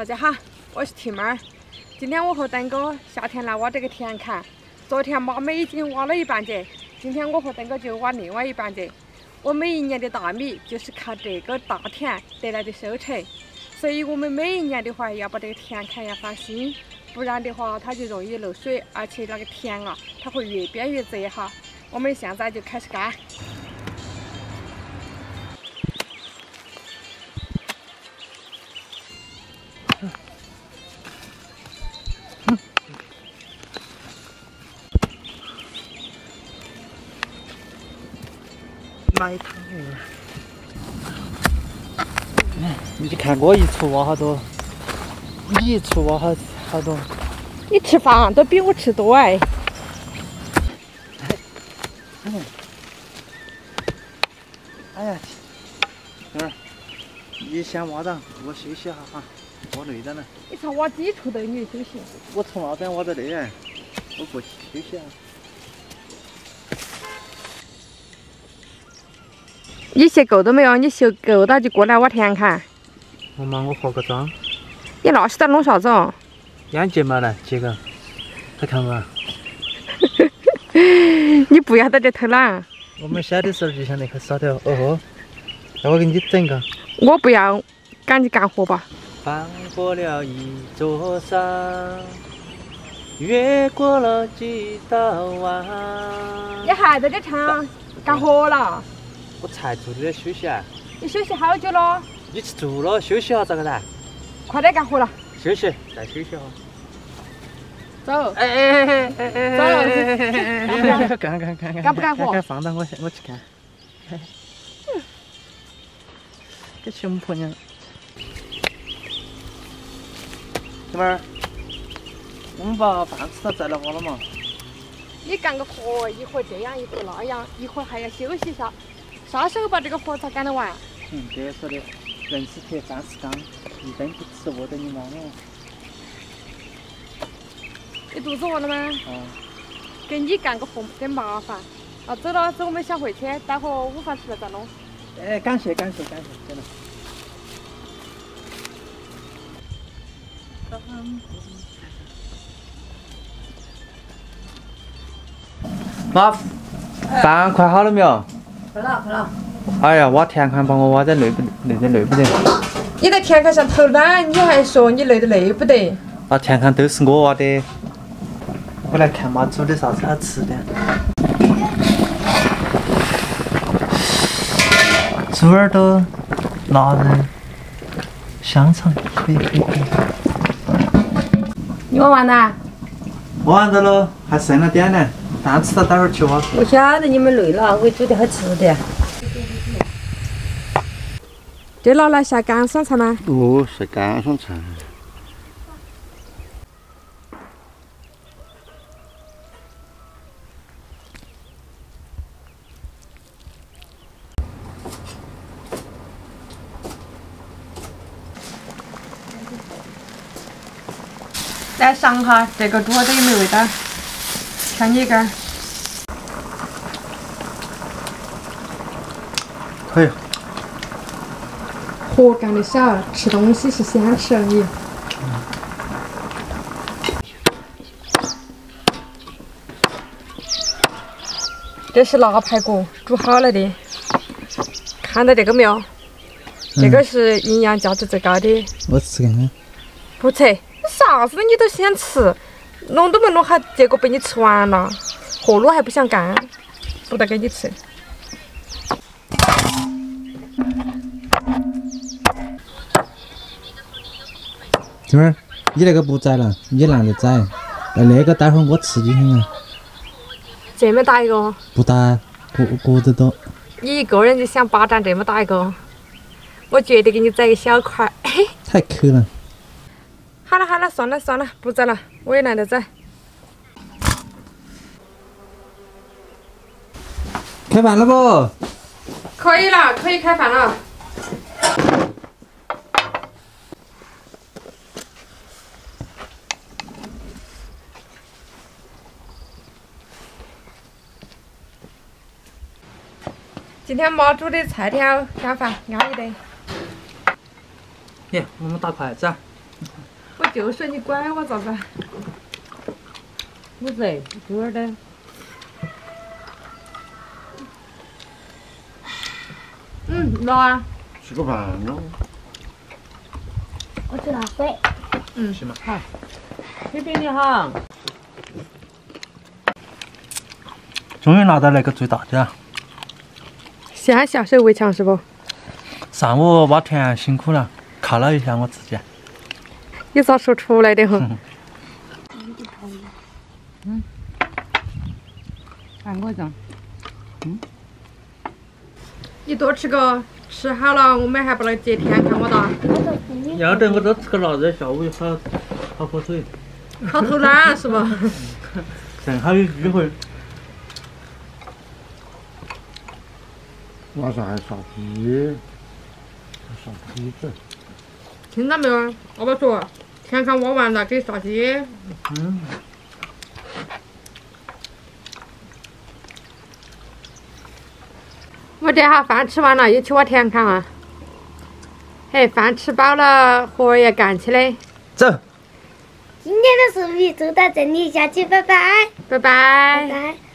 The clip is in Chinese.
大家好，我是婷妹儿。今天我和登哥夏天来挖这个田坎。昨天妈妹已经挖了一半截，今天我和登哥就挖另外一半截。我每一年的大米就是靠这个大田得来的收成，所以我们每一年的话要把这个田坎要翻新，不然的话它就容易漏水，而且那个田啊它会越变越窄哈。我们现在就开始干。买汤哎，你看我一出挖好多，你一出挖好好多。你吃饭都比我吃多哎。哎呀，妹儿，你先挖着，我休息下哈，我累到了。你从挖低处的你休息？我从那边挖到那，我过去休息啊。你洗够了没有？你洗够了就过来挖田坎。我妈，我化个妆。你那是在弄啥子哦？养睫毛呢，接个，快看嘛。你不要在这偷懒。我们小的时候就像那个沙条，哦吼，那我给你整个。我不要，赶紧干活吧。翻过了一座山，越过了几道弯。你还在这唱？干活了。我才做的休息啊！你休息好久了？你吃足了，休息啊，咋个的？快点干活了！休息，再休息哈。走！哎哎哎哎哎哎！走！干干干干！干不干活？放到我我去看。这熊婆娘。小妹儿，我们把饭吃了再来挖了嘛。你干个活，一会儿这样，一会儿那样，一会儿还要休息一下。啥时候把这个活才干得完？嗯，别说的，人是铁，饭是钢，一顿不吃饿得你妈哦。你肚子饿了吗？嗯。给你干个活真麻烦。啊，走了，走，我们先回去，待会儿午饭吃了再弄。哎，感谢感谢感谢，走了。妈，饭快好了没有？快了，快了。哎呀，挖田坎把我挖得累不累得累不得？你在田坎上偷懒，你还说你累得累不得？那田坎都是我挖的。我来看妈煮的啥子好吃的。猪耳朵、腊肉、香肠，可以可以可以。你挖完了？挖完的喽，还剩了点呢。饭吃了，待会儿去挖。我晓得你们累了，我煮点好吃的。这拿来下干酸菜吗？哦，是干酸菜。来尝哈，这个猪耳朵有没有味道？看你个。可以。活干的少，吃东西是先吃而已。这是腊排骨，煮好了的。看到这个没有？这个是营养价值最高的。我吃看看。不吃，啥子你都想吃，弄都没弄好，结果被你吃完了，活路还不想干，不得给你吃。妹儿，你那个不宰了，你懒得宰，那那个待会儿我吃就行了。这么大一个？不大，个个子多。你一个人就想霸占这么大一个？我绝对给你宰一小块。太抠了。好了好了，算了算了，不宰了，我也懒得宰。开饭了不？可以了，可以开饭了。今天妈煮的菜条干饭安逸得。耶，我们打筷子啊！就说你管我咋子？不是，猪儿的。嗯，老啊，吃个饭喽。我去拿水。嗯，行吧。这边你好。终于拿到那个最大的了。现在下手为强是不？上午挖田辛苦了，犒劳一下我自己。你咋说出来的哈？看我这。你多吃个，吃好了我们还不能接天看我哒。要得，我多吃个腊肉，下午好好喝水，好偷懒是吧？正好有机会。晚上还杀鸡，杀鸡子。听到没有？我爸说，田糠挖完了给杀鸡。嗯。我这哈饭吃完了，又去挖田坎啊。嘿，饭吃饱了，活儿也干起来。走。今天的视频就到这里，下期拜拜，拜拜。拜拜。